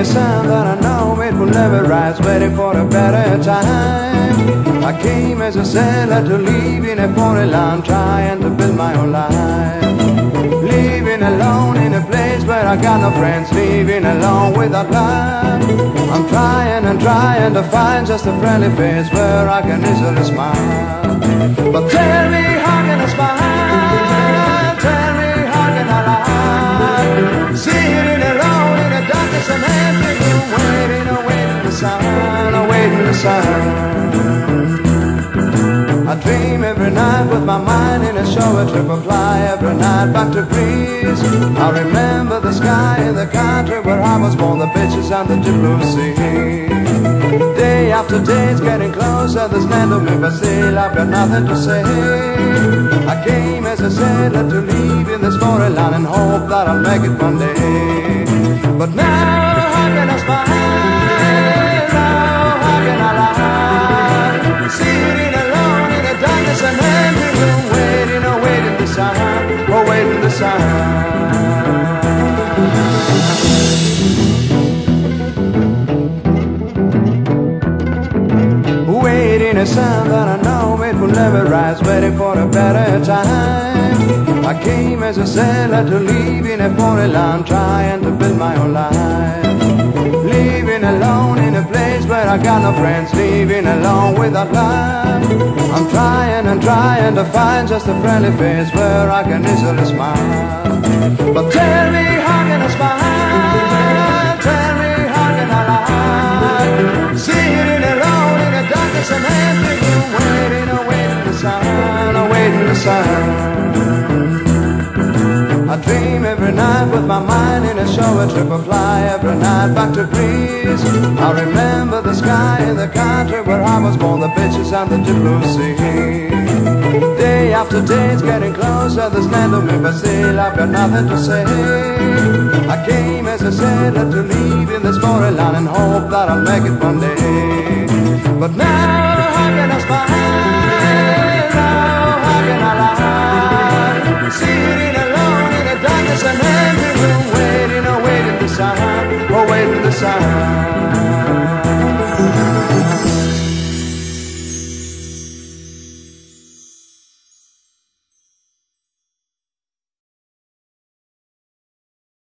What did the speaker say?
a sound that I know it will never rise, waiting for a better time. I came as a sailor to leave in a foreign land, trying to build my own life. Living alone in a place where I got no friends, living alone without love. I'm trying and trying to find just a friendly face where I can easily smile. But tell me, how can I smile? Sun. I dream every night with my mind in a show, a triple fly every night back to Greece. I remember the sky in the country where I was born, the beaches and the deep. Day after day it's getting closer, there's land to me, but still I've got nothing to say. I came as a sailor to leave in this foreign land and hope that I'll make it one day. But now how can I smile? A sound that I know it will never rise, waiting for a better time. I came as a sailor to live in a foreign land, trying to build my own life. Living alone in a place where I got no friends, living alone without love. I'm trying and trying to find just a friendly face where I can easily smile. But tell me, I dream every night with my mind in a shower trip I fly every night back to Greece. I remember the sky in the country where I was born The beaches and the deep blue sea Day after day it's getting closer There's land of me but still I've got nothing to say. I came as a sailor to leave in this foreign land And hope that I'll make it one day. But now how can I smile.